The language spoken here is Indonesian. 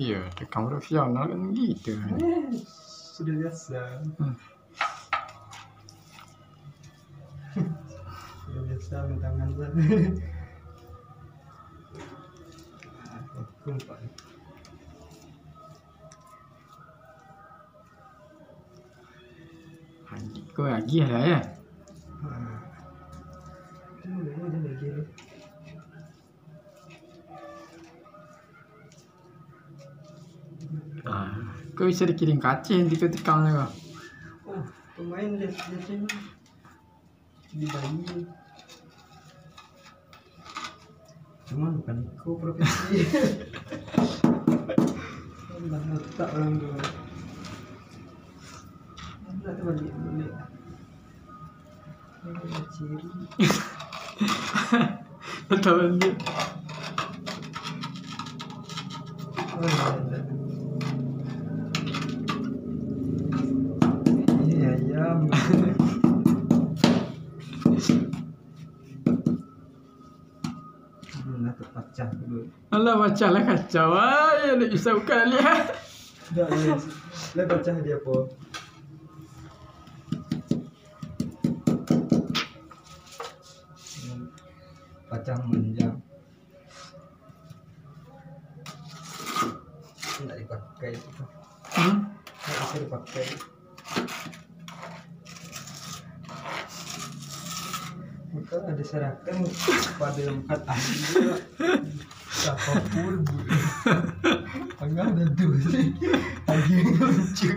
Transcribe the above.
Iya, rekam profesional kan gitu. Eh, sudah biasa Hmm. sudah biasa bentangan kumpak Lagi kau lagi lah ya. Ah, kau bisa dikirim kacang di ketikang kau. Oh, pemain lihat lihat ini di bayi. Cuman bukan kau profesi. Allah otak orang tua. Nak tu balik balik. Ini ciri. Betul betul. Oh, Alah baca lah kacau. Ah, ya nak bisa buka lihat. Dah. Lah pecah dia apa? Pecah menjang. Tidak dipakai. Hmm? Tidak dipakai. Maka ada serahkan pada empat ahli. Siapa pun. Enggak ada dua sih. Lagi lucu.